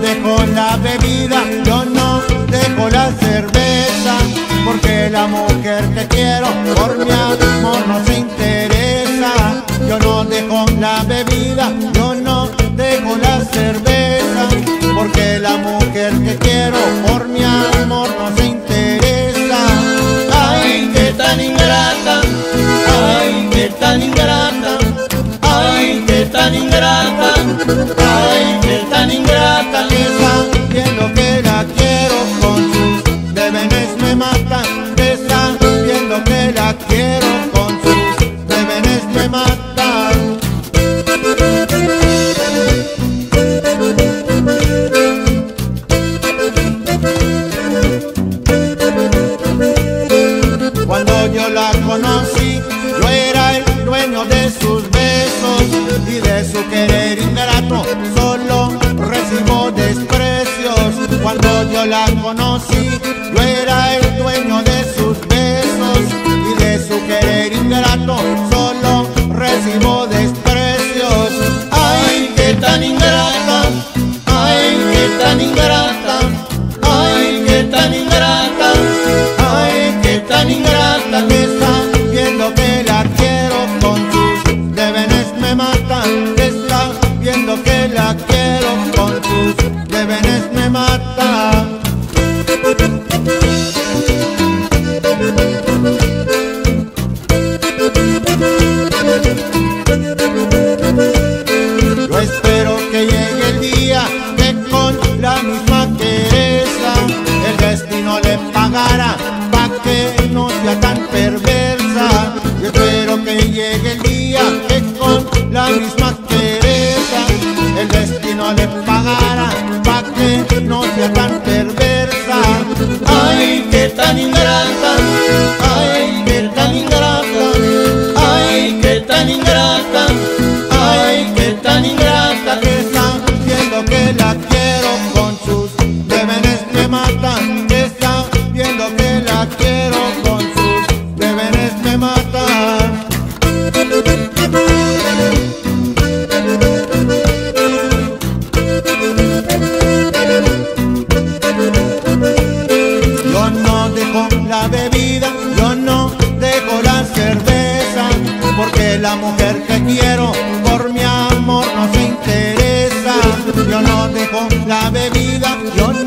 dejo la bebida, yo no dejo la cerveza, porque la mujer que quiero por mi amor no se interesa. Yo no dejo la bebida, yo no dejo la cerveza, porque la mujer que quiero por mi amor no se interesa. Ay, que tan ingrata, ay, que tan ingrata ay, que tan ingrata, ay, que tan ingrata, que tan bien lo que la la conocí, yo era el dueño de sus besos y de su querer ingrato. ay, que tan ingrata, ay, que tan ingrata, ay, que tan ingrata. te quiero, por mi amor no se interesa. Yo no dejo la bebida, yo no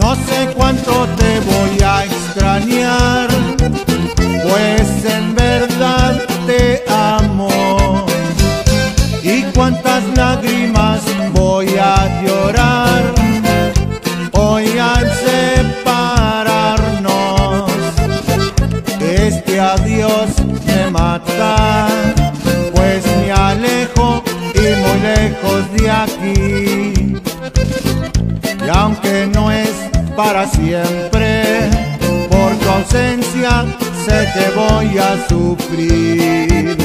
No sé cuánto te voy a extrañar. Para siempre, por tu ausencia sé que voy a sufrir.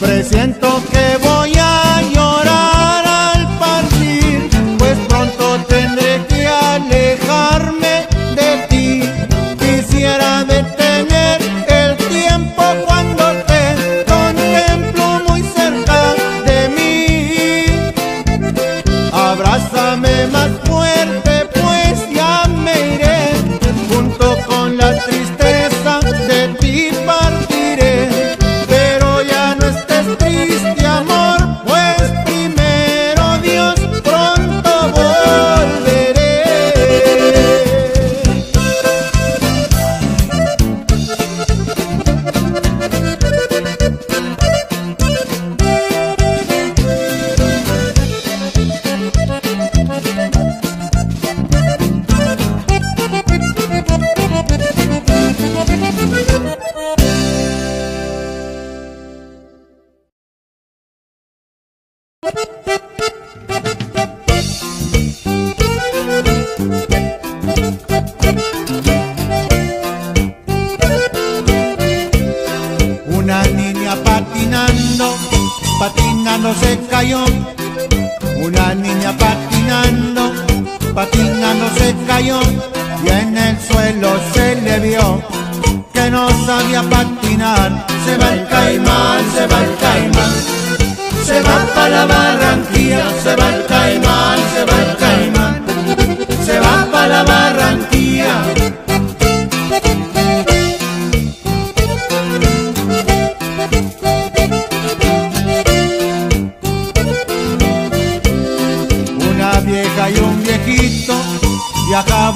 Presiento que voy Y en el suelo se le vio que no sabía patinar. Se va el caimán, se va el caimán. Se va para la Barranquilla, se va el caimán, se va el caimán. Se va para la Barranquilla.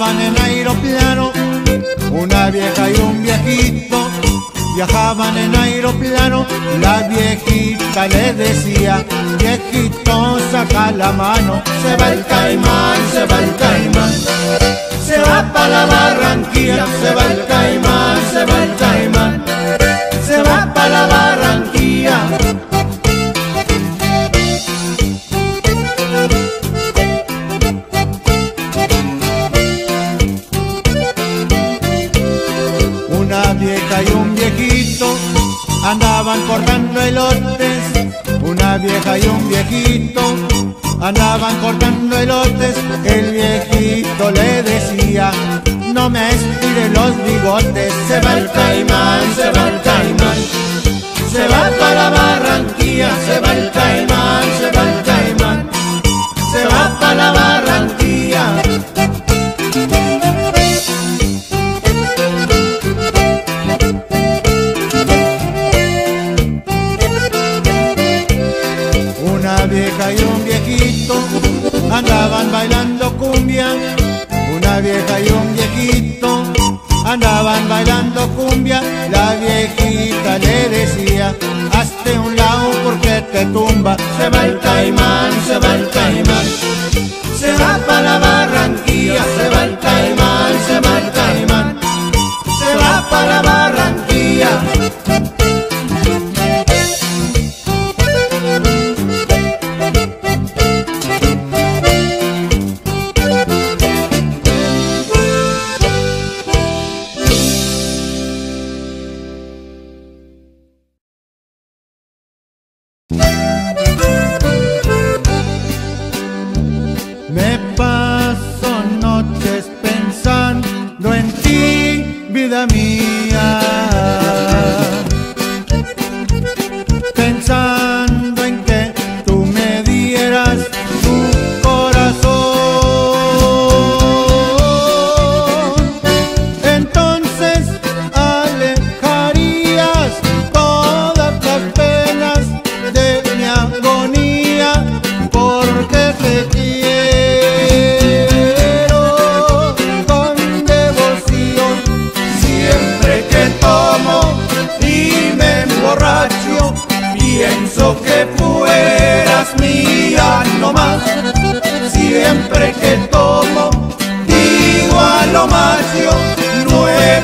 Viajaban en aeroplano. Una vieja y un viejito viajaban en aeroplano. La viejita le decía, viejito, saca la mano. Se va el caimán, se va el caimán. Se va para la Barranquilla, se va el caimán, se va el caimán. Se va para la Barranquilla. Vieja y un viejito andaban cortando elotes. Una vieja y un viejito andaban cortando elotes. El viejito le decía, no me estire los bigotes. Se va el caimán, se va el caimán. Se va para Barranquilla, se va el caimán, se va el caimán. Se va para Barranquilla. Vieja y un viejito andaban bailando cumbia. Una vieja y un viejito andaban bailando cumbia. La viejita le decía, hazte un lado porque te tumba. Se va el caimán, se va el caimán. Se va para la Barranquilla, se va el caimán, se va el caimán. Pienso que fueras mía no más, siempre que tomo, digo a lo más yo, no he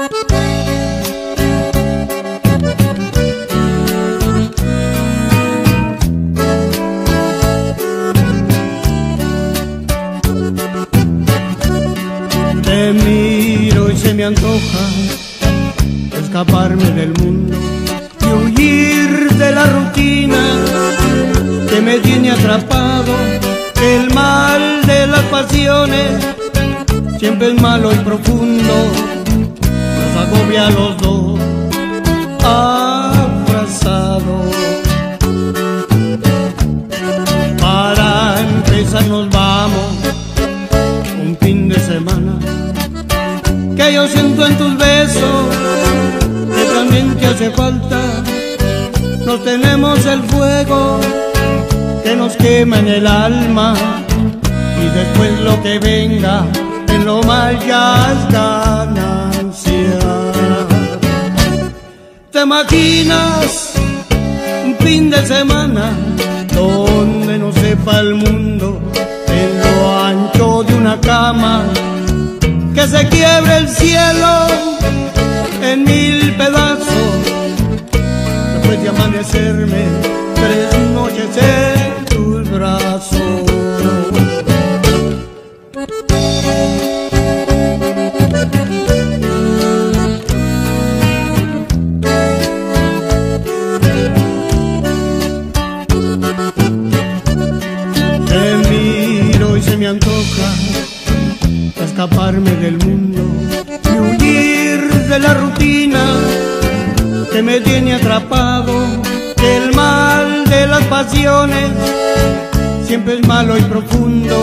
Te miro y se me antoja escaparme del mundo y huir de la rutina que me tiene atrapado. El mal de las pasiones siempre es malo y profundo, agobia los dos abrazados. Para empezar nos vamos un fin de semana que yo siento en tus besos que también te hace falta no tenemos el fuego que nos quema en el alma y después lo que venga en lo mal ya es te imaginas un fin de semana donde no sepa el mundo en lo ancho de una cama que se quiebre el cielo en mil pedazos. Después de amanecerme tres noches en tus brazos escaparme del mundo y huir de la rutina que me tiene atrapado. El mal de las pasiones siempre es malo y profundo,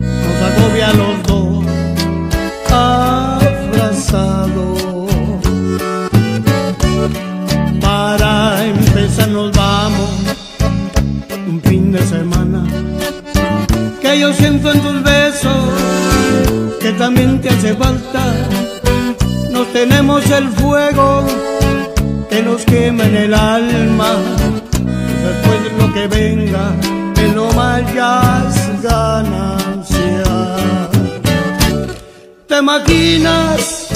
nos agobia a los dos hace falta nos tenemos el fuego que nos quema en el alma. Después de lo que venga mal ya es ganancia. Te imaginas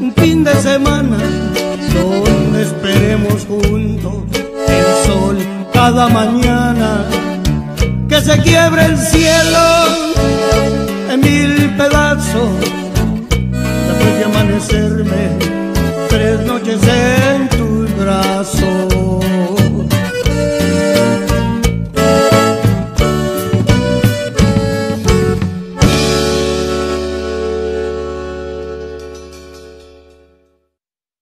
un fin de semana donde esperemos juntos el sol cada mañana que se quiebre el cielo mil pedazos después de amanecerme tres noches en tus brazos.